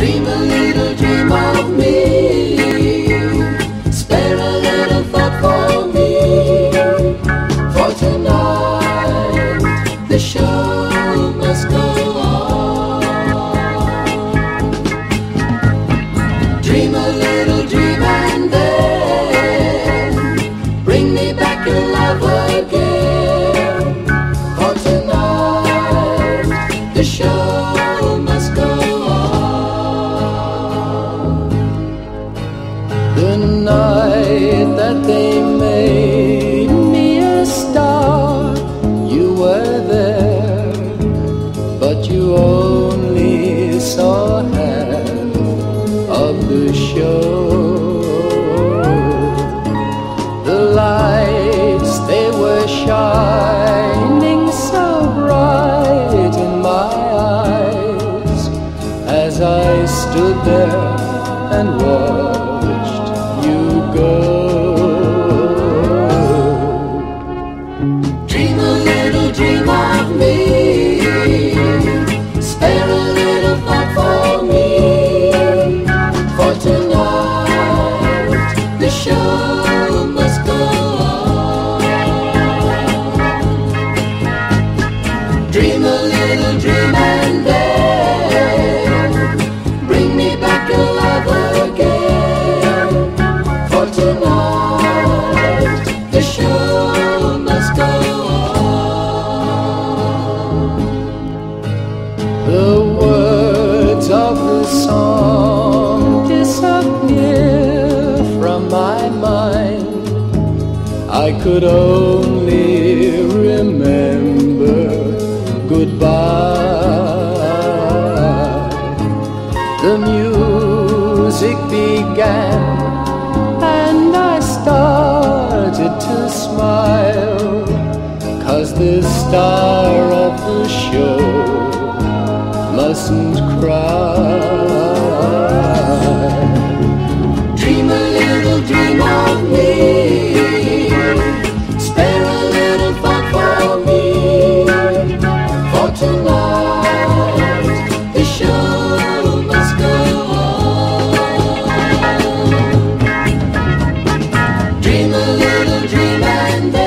Dream a little dream of me. Of the show. The lights, they were shining so bright in my eyes as I stood there and watched you go. Dream a little dream of me. Dream I could only remember goodbye. The music began, and I started to smile. Cause the star of the show mustn't cry. dream a little dream and